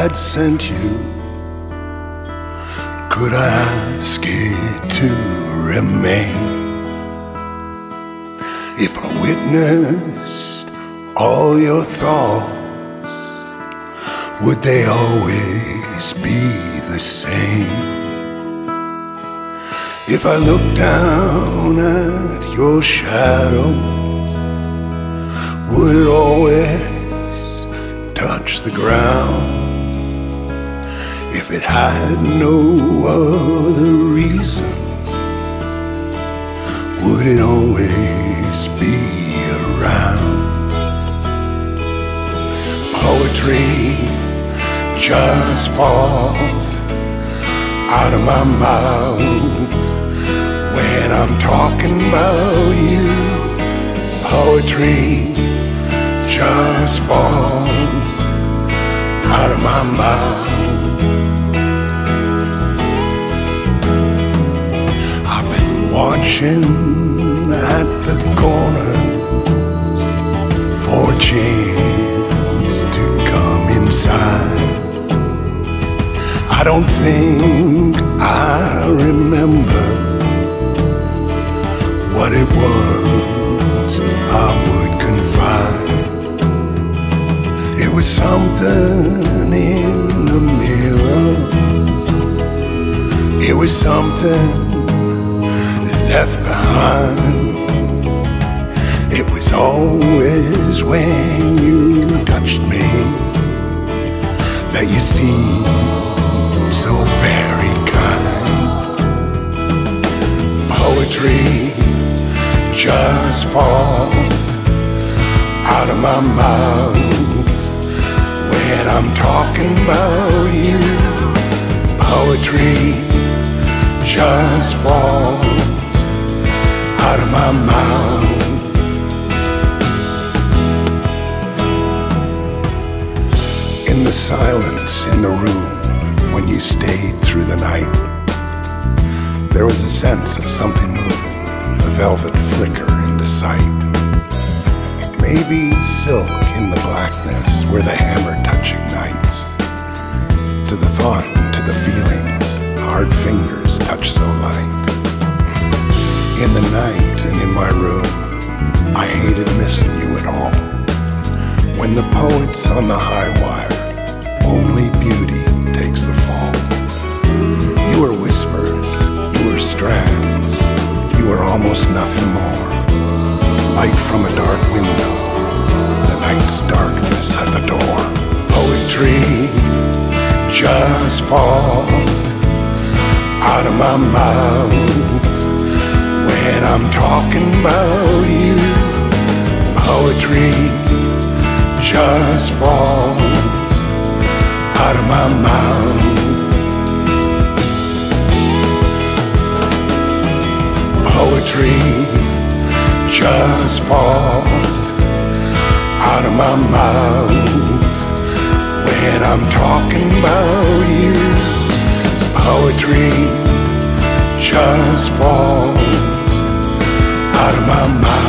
had sent you, could I ask it to remain? If I witnessed all your thoughts, would they always be the same? If I looked down at your shadow, would it always touch the ground? If it had no other reason, would it always be around? Poetry just falls out of my mouth when I'm talking about you. Poetry just falls out of my mouth. I've been watching at the corner for a chance to come inside. I don't think I remember what it was I something in the mirror. It was something left behind. It was always when you touched me that you seemed so very kind. Poetry just falls out of my mouth when I'm talking about you. Poetry just falls out of my mouth. In the silence in the room when you stayed through the night, there was a sense of something moving, a velvet flicker into sight. Maybe silk in the blackness where the hammer touch ignites. To the thought to the feelings, hard fingers touch so light. In the night and in my room, I hated missing you at all. When the poet's on the high wire, only beauty takes the fall. You were whispers, you were strands, you were almost nothing more. Light from a dark window, the night's darkness at the door. Poetry just falls out of my mouth when I'm talking about you. Poetry just falls out of my mouth. Poetry just falls out of my mouth when I'm talking about you. Poetry just falls out of my mouth.